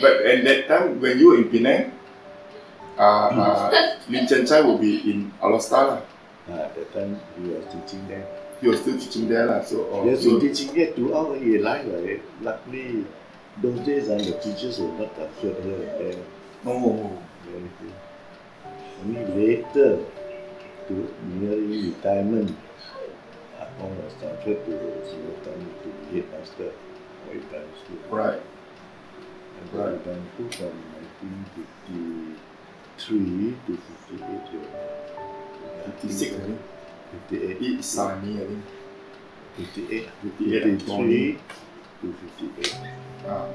But at that time, when you were in Penang, uh, uh, Lin Chen Chai will be in Alostar. Uh, at that time, we were teaching there. He was still teaching there. lah. So, uh, Yes, so we teaching there throughout his life. Right? Luckily, those days, uh, the teachers were not transferred here and there. oh, few. Only later, to nearing retirement, Apong was transferred to Singapore to be headmaster for primary school. right. And for a primary school from 1953 to 58 years. 56, I think. 58. Eat Sunny, I think. 58. 58, 53 to 58. Ah,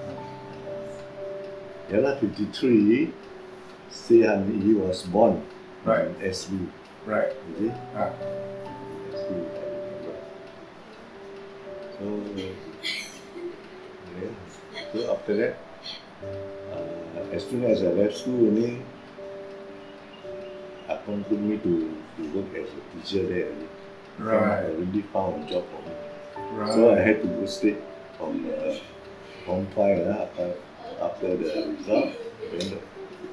Yeah, lah, 53, Se Han Yi was born Right. in SB. right. You see? Ah. SB, So, yeah. So after that, uh, as soon as I left school only, put me to, to work as a teacher there. And I Right. already found a job for me. Right. So I had to go straight from uh, Form 5 uh, after, after the result, then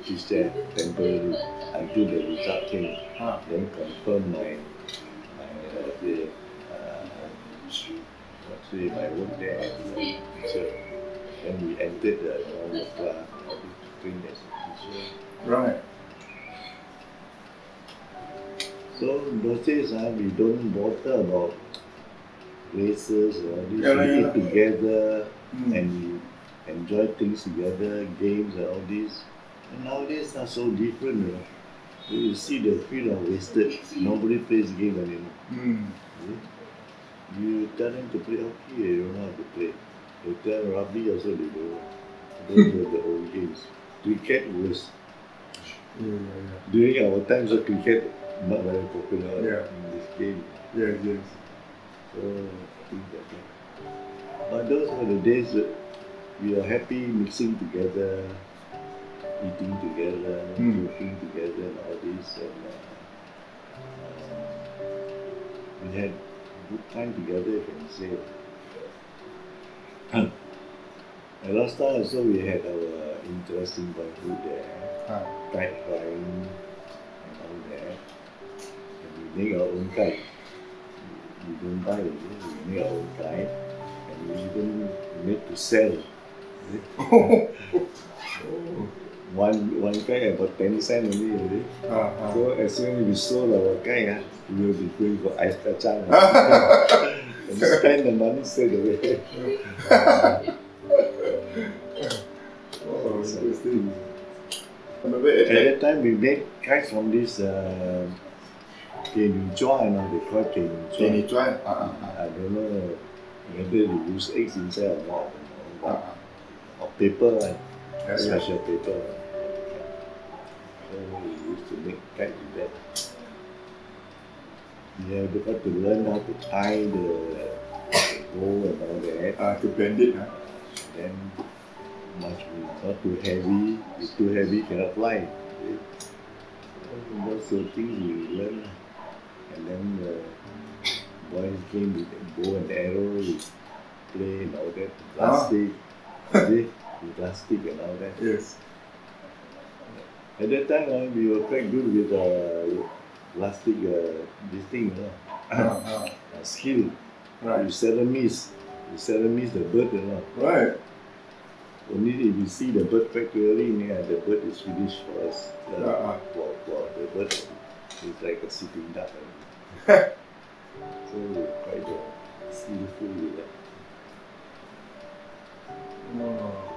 teach there temporarily until the result came. Ah. Then confirm my, my uh, the, uh, say, my work there as a teacher. Then we entered the normal class, trained as a teacher. Right. So those days uh, we don't bother about races or this. Yeah, we yeah, eat yeah. together Mm. and we enjoy things together, games and all this. And nowadays are so different, you know. You see the field are wasted. Nobody plays game anymore. Mm. You tell them to play hockey, they don't know how to play. You tell rugby also they know. Those were the old games. Cricket was Yeah, yeah, during our times of cricket not very popular Yeah. in this game. Yes, yes. So things like that. But those were the days that we are happy mixing together, eating together, Hmm. joking together, and all this. And uh, uh, we had good time together, you can say. And last time also we had our interesting boyhood there, Ah. kite flying and all that. And we make our own kite. We don't buy it, we make our own kite. And we even made to sell. Oh. One one kite about 10 cents only. you see. Ah, ah. So as soon as we sold our kite, ah, we will be going for ice kacang. and spend the money straight away. that that time, we made kites from this uh, Chua, you know, they call it Kenny Chua. Kenny Chuan. Ah, ah, ah. I don't know whether they use eggs inside or not. Or, ah. or paper, right? Yeah, yeah. special paper. So we used to make kite with that. We have got to learn how to tie the bow and all that. Ah, to bend it. ah. Then be not too heavy. If too heavy, cannot fly. See? Those things we learn. And then the boys came with the bow and arrow, we play and all that. Plastic, see? With plastic and all that. Yes. At that time, uh, we were quite good with uh, plastic, uh, this thing, you know, Ah, ah. uh, skill. You Right. seldom miss. You seldom miss the bird, you know. Right. Only if you see the bird quite clearly, yeah, the bird is finished for us. Uh, ah. for, for the bird, it's like a sitting duck. so we're quite uh, skillful with that. Oh.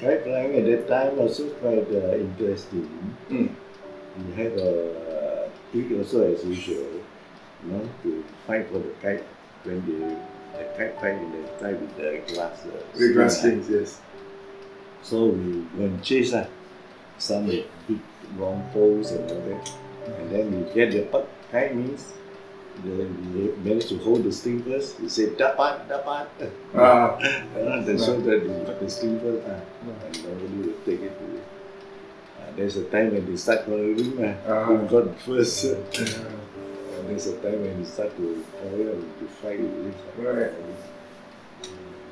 Kite flying at that time also quite uh, interesting. Mm. We had a trick also as usual, you know, to fight for the kite when they the in the fly with the glass. Uh, The grass string, things, yes. So we and chase uh, some with big long poles and all that. And then we get the part kite means the, we managed to hold the string first. We say dapat, dapat. Ah. Uh, that's so that we got the string first. Uh, and nobody will take it away. Uh, there's a time when they start quarreling. Uh, Ah. who got first. Uh. And there's a time when you start to quarrel, to fight with each other. Right. Mm.